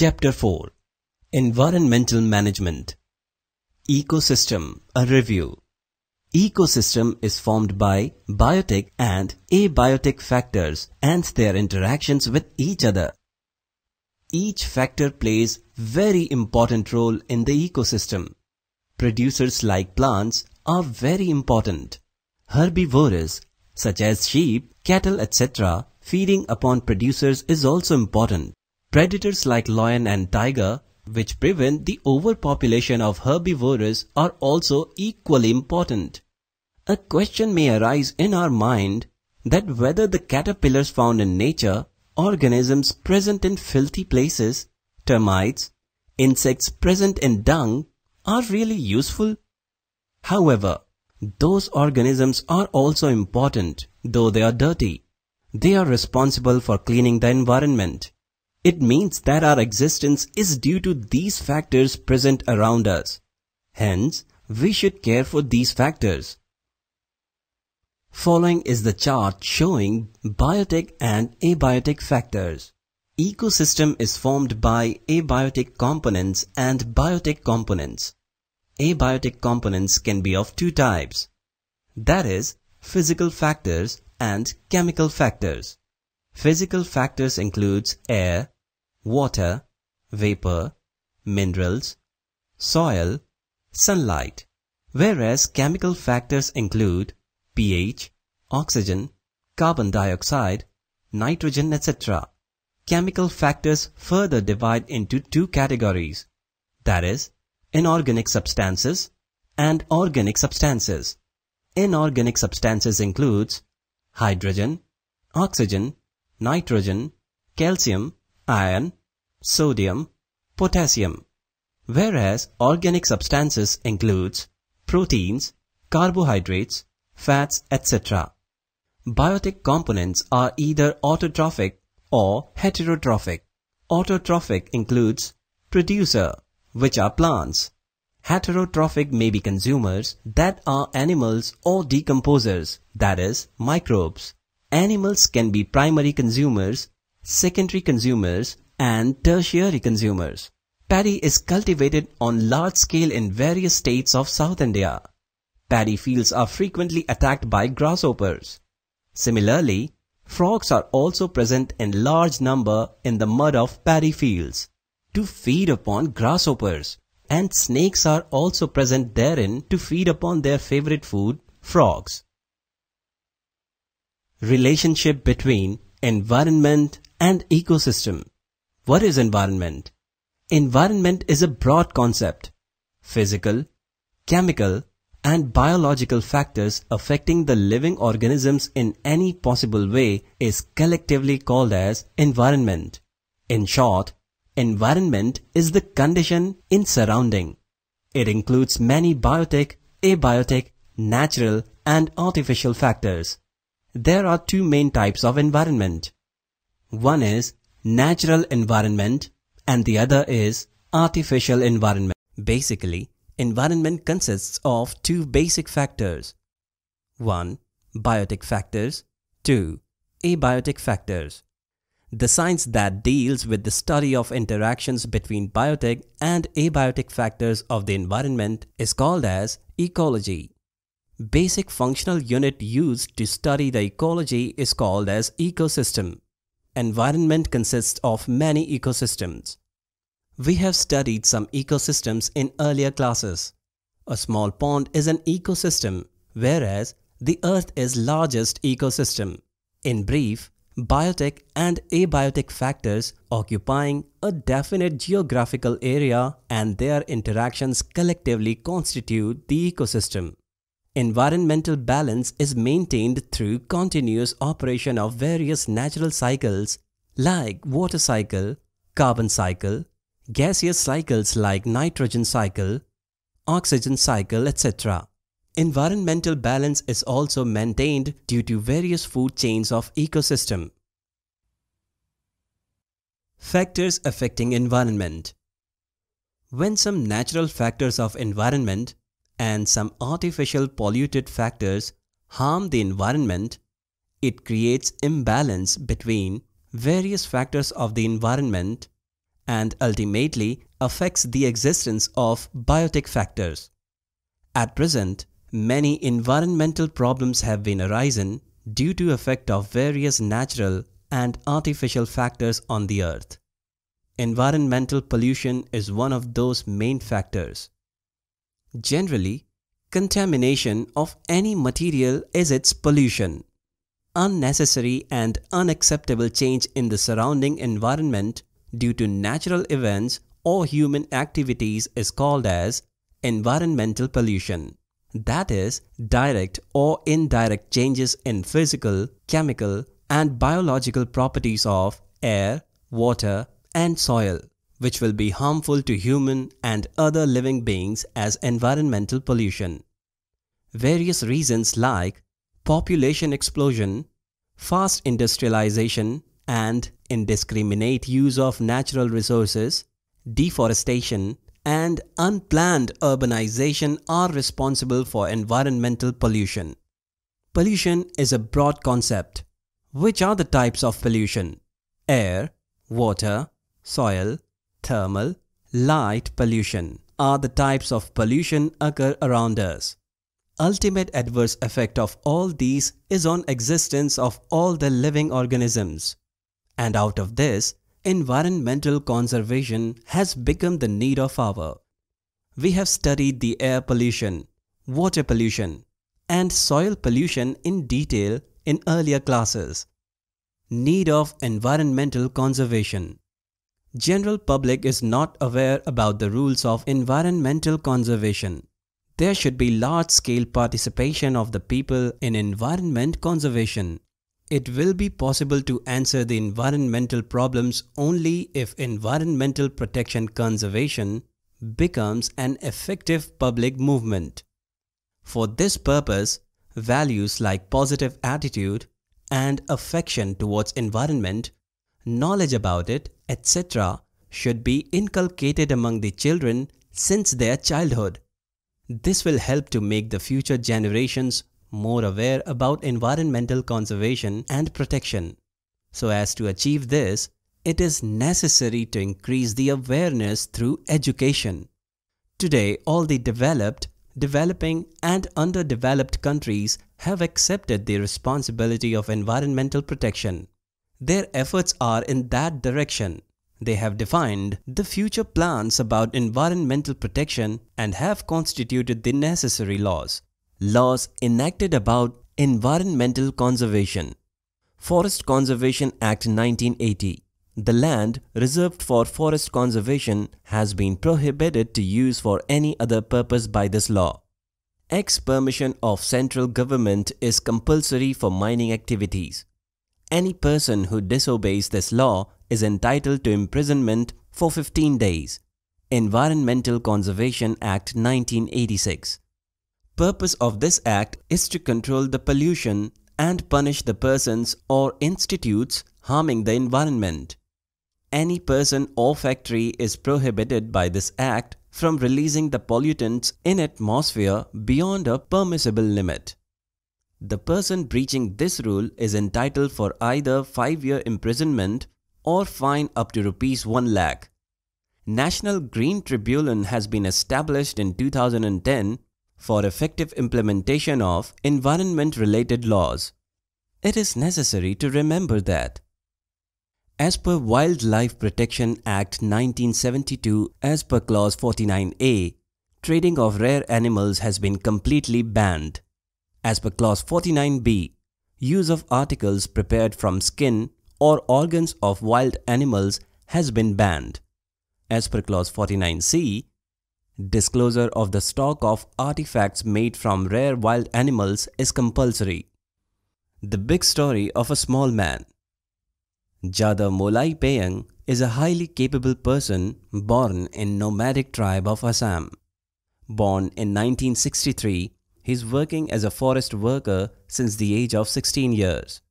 Chapter 4 Environmental Management Ecosystem A Review Ecosystem is formed by biotic and abiotic factors and their interactions with each other. Each factor plays very important role in the ecosystem. Producers like plants are very important. Herbivores such as sheep, cattle etc. feeding upon producers is also important. Predators like lion and tiger which prevent the overpopulation of herbivores are also equally important. A question may arise in our mind that whether the caterpillars found in nature, organisms present in filthy places, termites, insects present in dung are really useful. However, those organisms are also important though they are dirty. They are responsible for cleaning the environment. It means that our existence is due to these factors present around us. Hence, we should care for these factors. Following is the chart showing biotic and abiotic factors. Ecosystem is formed by abiotic components and biotic components. Abiotic components can be of two types. That is, physical factors and chemical factors. Physical factors includes air, water, vapor, minerals, soil, sunlight, whereas chemical factors include pH, oxygen, carbon dioxide, nitrogen, etc. Chemical factors further divide into two categories, that is, inorganic substances and organic substances. Inorganic substances includes hydrogen, oxygen, nitrogen, calcium, iron, sodium, potassium. Whereas organic substances includes proteins, carbohydrates, fats, etc. Biotic components are either autotrophic or heterotrophic. Autotrophic includes producer, which are plants. Heterotrophic may be consumers that are animals or decomposers, that is, microbes. Animals can be primary consumers, secondary consumers and tertiary consumers. Paddy is cultivated on large scale in various states of South India. Paddy fields are frequently attacked by grasshoppers. Similarly, frogs are also present in large number in the mud of paddy fields to feed upon grasshoppers and snakes are also present therein to feed upon their favorite food, frogs. Relationship between environment and ecosystem. What is environment? Environment is a broad concept. Physical, chemical, and biological factors affecting the living organisms in any possible way is collectively called as environment. In short, environment is the condition in surrounding. It includes many biotic, abiotic, natural, and artificial factors. There are two main types of environment. One is natural environment and the other is artificial environment. Basically, environment consists of two basic factors. 1. Biotic factors. 2. Abiotic factors. The science that deals with the study of interactions between biotic and abiotic factors of the environment is called as ecology. Basic functional unit used to study the ecology is called as ecosystem. Environment consists of many ecosystems. We have studied some ecosystems in earlier classes. A small pond is an ecosystem, whereas the earth is largest ecosystem. In brief, biotic and abiotic factors occupying a definite geographical area and their interactions collectively constitute the ecosystem. Environmental balance is maintained through continuous operation of various natural cycles like water cycle, carbon cycle, gaseous cycles like nitrogen cycle, oxygen cycle, etc. Environmental balance is also maintained due to various food chains of ecosystem. Factors affecting environment When some natural factors of environment and some artificial polluted factors harm the environment, it creates imbalance between various factors of the environment and ultimately affects the existence of biotic factors. At present, many environmental problems have been arisen due to effect of various natural and artificial factors on the earth. Environmental pollution is one of those main factors. Generally, contamination of any material is its pollution. Unnecessary and unacceptable change in the surrounding environment due to natural events or human activities is called as environmental pollution. That is, direct or indirect changes in physical, chemical, and biological properties of air, water, and soil, which will be harmful to human and other living beings as environmental pollution. Various reasons like population explosion, fast industrialization, and indiscriminate use of natural resources, deforestation, and unplanned urbanization are responsible for environmental pollution. Pollution is a broad concept. Which are the types of pollution? Air, water, soil, thermal, light pollution are the types of pollution occur around us. Ultimate adverse effect of all these is on existence of all the living organisms. And out of this, environmental conservation has become the need of hour. We have studied the air pollution, water pollution, and soil pollution in detail in earlier classes. Need of environmental conservation. General public is not aware about the rules of environmental conservation. There should be large-scale participation of the people in environment conservation. It will be possible to answer the environmental problems only if environmental protection conservation becomes an effective public movement. For this purpose, values like positive attitude and affection towards environment, knowledge about it, etc. should be inculcated among the children since their childhood. This will help to make the future generations more aware about environmental conservation and protection. So as to achieve this, it is necessary to increase the awareness through education. Today, all the developed, developing and underdeveloped countries have accepted the responsibility of environmental protection. Their efforts are in that direction. They have defined the future plans about environmental protection and have constituted the necessary laws. Laws enacted about environmental conservation. Forest Conservation Act 1980. The land reserved for forest conservation has been prohibited to use for any other purpose by this law. Ex permission of central government is compulsory for mining activities. Any person who disobeys this law is entitled to imprisonment for 15 days. Environmental Conservation Act 1986 purpose of this act is to control the pollution and punish the persons or institutes harming the environment. Any person or factory is prohibited by this act from releasing the pollutants in atmosphere beyond a permissible limit. The person breaching this rule is entitled for either 5-year imprisonment or fine up to rupees 1 lakh. National Green Tribunal has been established in 2010 for effective implementation of environment-related laws. It is necessary to remember that as per Wildlife Protection Act 1972 as per clause 49A, trading of rare animals has been completely banned. As per clause 49B, use of articles prepared from skin or organs of wild animals has been banned. As per clause 49C, Disclosure of the stock of artifacts made from rare wild animals is compulsory. The big story of a small man. Jadav Molai Payeng is a highly capable person born in nomadic tribe of Assam. Born in 1963, he is working as a forest worker since the age of 16 years.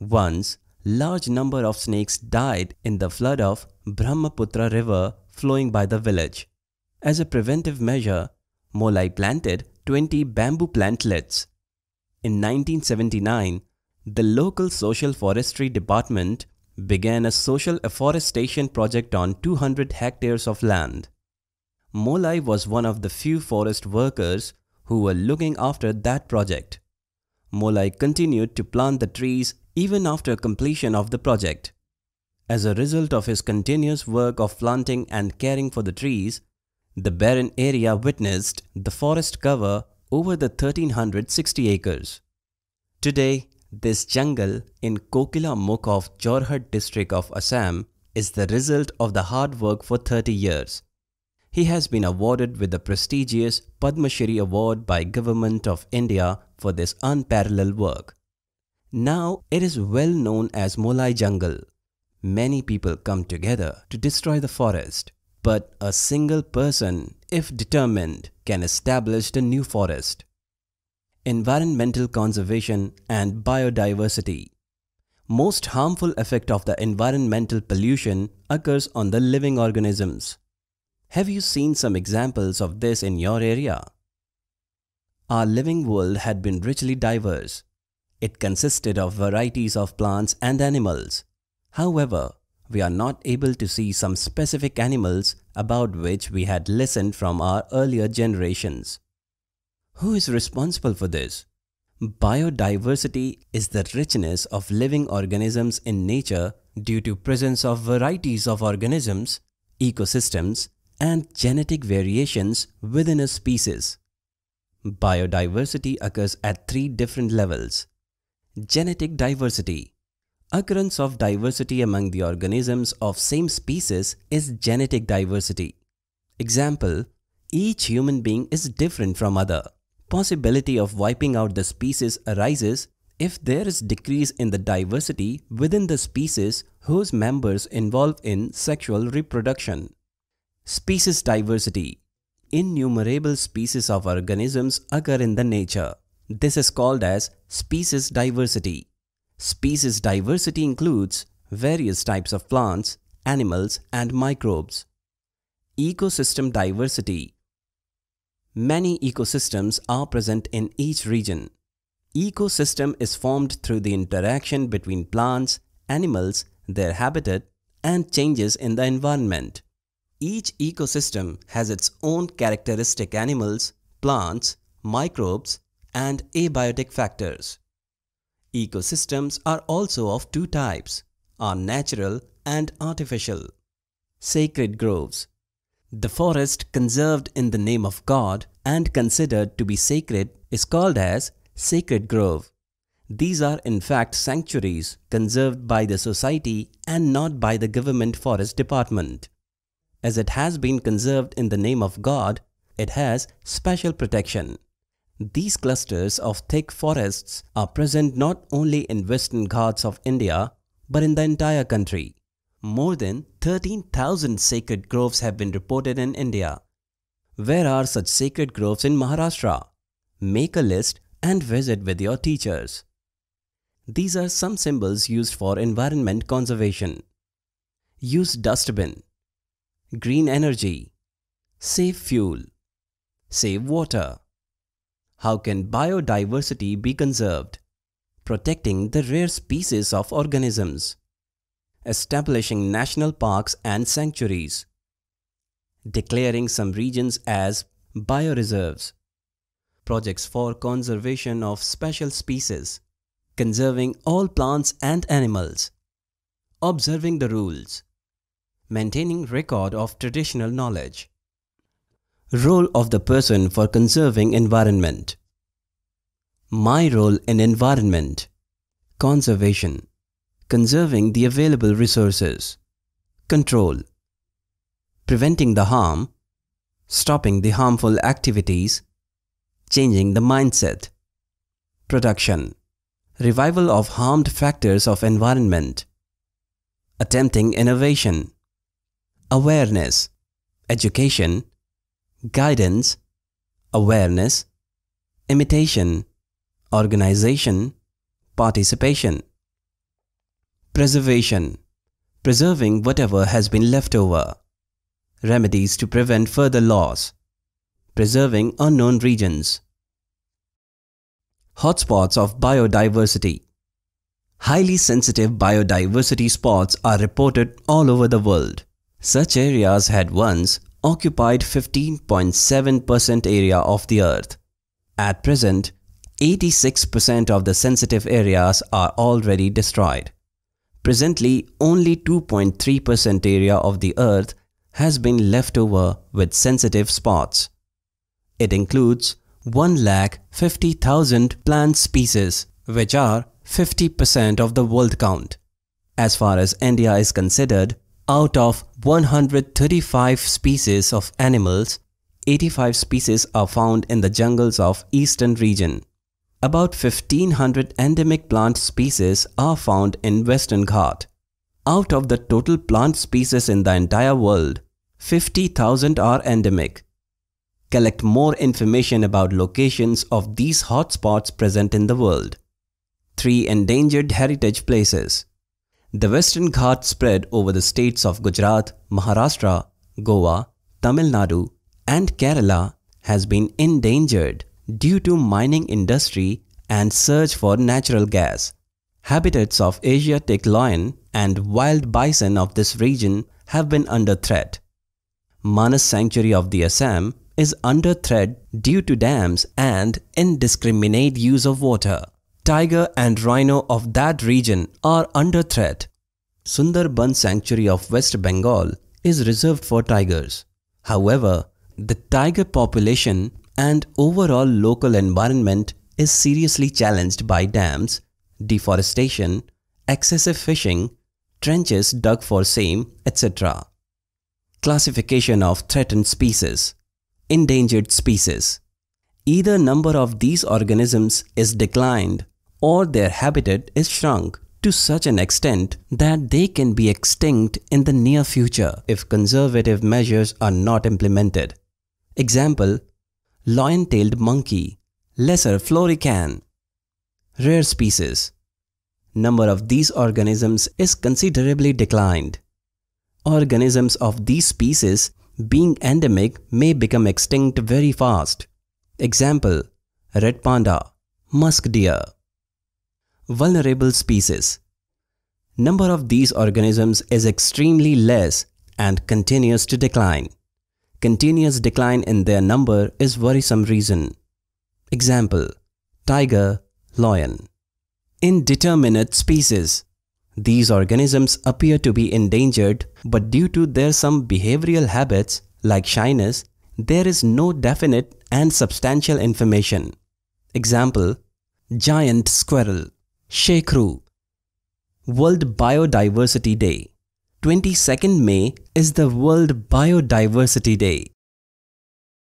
Once, large number of snakes died in the flood of Brahmaputra river flowing by the village. As a preventive measure, Molai planted 20 bamboo plantlets. In 1979, the local social forestry department began a social afforestation project on 200 hectares of land. Molai was one of the few forest workers who were looking after that project. Molai continued to plant the trees even after completion of the project. As a result of his continuous work of planting and caring for the trees, the barren area witnessed the forest cover over the 1360 acres. Today, this jungle in Kokila Mukh of Jorhat district of Assam is the result of the hard work for 30 years. He has been awarded with the prestigious Padma Shri award by Government of India for this unparalleled work. Now it is well known as Molai Jungle. Many people come together to destroy the forest, but a single person, if determined, can establish the new forest environmental conservation and biodiversity. Most harmful effect of the environmental pollution occurs on the living organisms. Have you seen some examples of this in your area? Our living world had been richly diverse. It consisted of varieties of plants and animals. However, we are not able to see some specific animals about which we had listened from our earlier generations. Who is responsible for this? Biodiversity is the richness of living organisms in nature due to presence of varieties of organisms, ecosystems and genetic variations within a species. Biodiversity occurs at three different levels. Genetic diversity. Occurrence of diversity among the organisms of same species is genetic diversity. Example, each human being is different from other possibility of wiping out the species arises if there is decrease in the diversity within the species whose members involve in sexual reproduction. Species diversity Innumerable species of organisms occur in the nature. This is called as species diversity. Species diversity includes various types of plants, animals and microbes. Ecosystem diversity Many ecosystems are present in each region. Ecosystem is formed through the interaction between plants, animals, their habitat, and changes in the environment. Each ecosystem has its own characteristic animals, plants, microbes, and abiotic factors. Ecosystems are also of two types, are natural and artificial. Sacred groves the forest conserved in the name of God and considered to be sacred is called as sacred grove. These are in fact sanctuaries conserved by the society and not by the government forest department. As it has been conserved in the name of God, it has special protection. These clusters of thick forests are present not only in western Ghats of India but in the entire country. More than 13,000 sacred groves have been reported in India. Where are such sacred groves in Maharashtra? Make a list and visit with your teachers. These are some symbols used for environment conservation. Use dustbin. Green energy. Save fuel. Save water. How can biodiversity be conserved? Protecting the rare species of organisms establishing national parks and sanctuaries, declaring some regions as bioreserves, projects for conservation of special species, conserving all plants and animals, observing the rules, maintaining record of traditional knowledge. Role of the person for conserving environment. My role in environment. Conservation. Conserving the available resources, control, preventing the harm, stopping the harmful activities, changing the mindset, production, revival of harmed factors of environment, attempting innovation, awareness, education, guidance, awareness, imitation, organization, participation. Preservation Preserving whatever has been left over. Remedies to prevent further loss. Preserving unknown regions. Hotspots of biodiversity. Highly sensitive biodiversity spots are reported all over the world. Such areas had once occupied 15.7% area of the earth. At present, 86% of the sensitive areas are already destroyed. Presently, only 2.3% area of the earth has been left over with sensitive spots. It includes 1,50,000 plant species, which are 50% of the world count. As far as India is considered, out of 135 species of animals, 85 species are found in the jungles of eastern region. About 1500 endemic plant species are found in Western Ghat. Out of the total plant species in the entire world, 50,000 are endemic. Collect more information about locations of these hotspots present in the world. 3 Endangered Heritage Places The Western Ghat spread over the states of Gujarat, Maharashtra, Goa, Tamil Nadu and Kerala has been endangered due to mining industry and search for natural gas. Habitats of Asiatic lion and wild bison of this region have been under threat. Manas Sanctuary of the Assam is under threat due to dams and indiscriminate use of water. Tiger and rhino of that region are under threat. Sundarban Sanctuary of West Bengal is reserved for tigers. However, the tiger population and overall local environment is seriously challenged by dams, deforestation, excessive fishing, trenches dug for same, etc. Classification of threatened species Endangered species Either number of these organisms is declined or their habitat is shrunk to such an extent that they can be extinct in the near future if conservative measures are not implemented. Example lion-tailed monkey, lesser florican. Rare species. Number of these organisms is considerably declined. Organisms of these species being endemic may become extinct very fast. Example, red panda, musk deer. Vulnerable species. Number of these organisms is extremely less and continues to decline. Continuous decline in their number is worrisome reason. Example, tiger, lion. Indeterminate species. These organisms appear to be endangered but due to their some behavioral habits like shyness, there is no definite and substantial information. Example, giant squirrel, shrew. World Biodiversity Day 22nd May is the World Biodiversity Day.